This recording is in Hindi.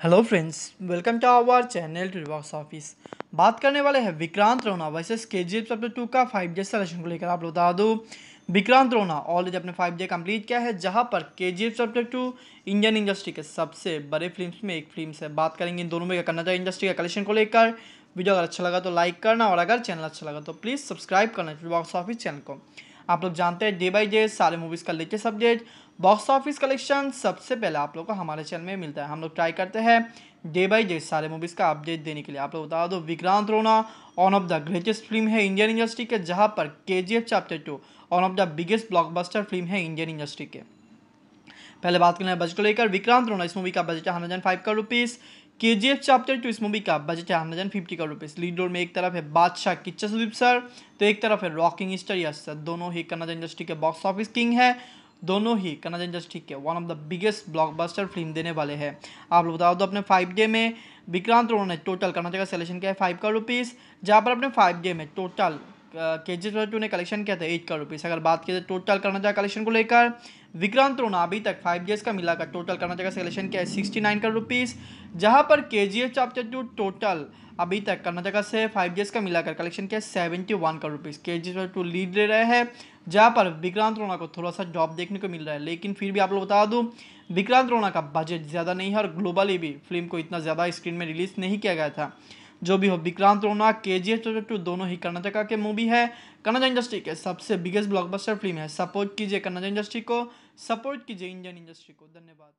Hello friends welcome to our channel to box office बात करने वाले हैं Vikrant Rona versus K G F chapter two का फाइव डे सेलेक्शन को लेकर आप लोग बता दो। विक्रांत रोना ऑलरेडी अपने फाइव डे कंप्लीट किया है, जहाँ पर K G F chapter two Indian industry के सबसे बड़े फिल्म्स में एक फ़िल्म है। बात करेंगे इन दोनों में कन्नड़ा इंडस्ट्री का कलेक्शन को लेकर। वीडियो अगर अच्छा लगा तो लाइक करना, और अगर चैनल अच्छा लगा तो प्लीज़ सब्सक्राइब करना बॉक्स ऑफ़िस चैनल को। आप लोग जानते हैं डे बाई डे सारे मूवीज़ का latest update box office collection सबसे पहले आप लोग को हमारे चैनल में मिलता है। हम लोग ट्राई करते हैं डे बाई डे सारे मूवीज़ का अपडेट देने के लिए। आप लोग बता दो, Vikrant Rona one of the greatest film है इंडियन इंडस्ट्री के, जहाँ पर के chapter two one of the biggest blockbuster film है इंडियन इंडस्ट्री के। पहले बात करें बजट को लेकर, विक्रांत रोना इस मूवी का बजट है hundred and five crore rupees K G F chapter two इस मूवी का बजट है hundred and fifty crore rupees lead role में एक तरफ़ है बादशाह किच्चा सुदीप सर तो एक तरफ़ है रॉकिंग स्टार यस सर दोनों ही कन्नड़ इंडस्ट्री के बॉक्स ऑफ़िस किंग है। दोनों ही कन्नड़ इंडस्ट्री के one of the biggest blockbuster film देने वाले हैं। आप लोग बताओ तो अपने फाइव डे में विक्रांत रोना ने टोटल कर्नाटक का सिलेक्शन किया है फाइव करोड़ रुपीज़ जहाँ पर अपने फाइव डे में टोटल के जी टू ने कलेक्शन किया था एट करोड़ रुपीज़ अगर बात की टोटल करना कर्नाटक कलेक्शन को लेकर, विक्रांत रोना अभी तक फाइव डेज़ का मिलाकर टोटल कर्नाटक का सिलेक्शन किया है सिक्सटी नाइन करोड़ रुपीज़ जहाँ पर K G F chapter two total अभी तक कर्नाटका से फाइव डेज़ का मिलाकर कलेक्शन किया seventy one crore rupees K ji to lead ले रहे हैं, जहाँ पर विक्रांत रोना को थोड़ा सा ड्रॉप देखने को मिल रहा है। लेकिन फिर भी आप लोग बता दूँ, विक्रांत रोना का बजट ज़्यादा नहीं है और ग्लोबली भी फ़िल्म को इतना ज़्यादा स्क्रीन में रिलीज़ नहीं किया गया था। जो भी हो, Vikrant Rona K G F chapter to, दोनों ही कर्नाटका के मूवी है। कन्नड़ इंडस्ट्री के सबसे बिगेस्ट ब्लॉकबस्टर फ़िल्म है। सपोर्ट कीजिए कन्नड़ इंडस्ट्री को सपोर्ट कीजिए इंडियन इंडस्ट्री को। धन्यवाद।